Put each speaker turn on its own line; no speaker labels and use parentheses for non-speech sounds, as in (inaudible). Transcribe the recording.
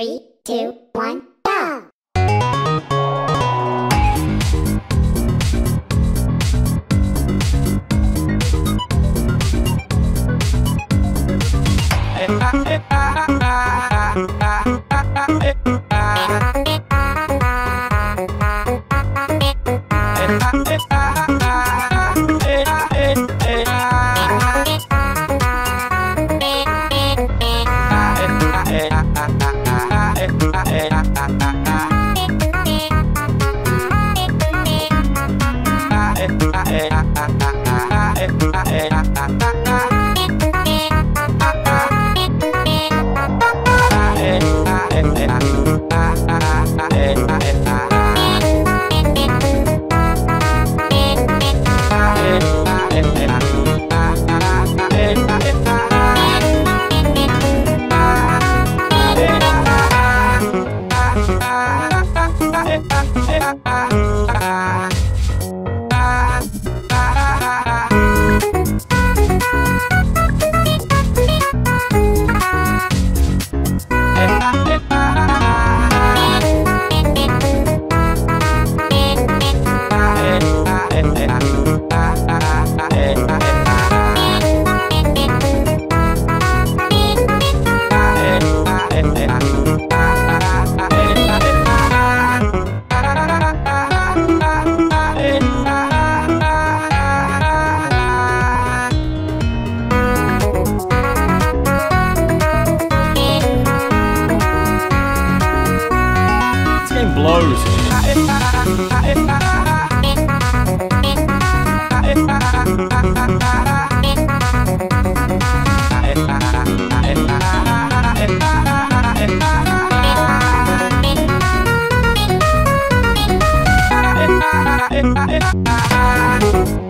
Three, two,
This game blows.
Thank you. (laughs)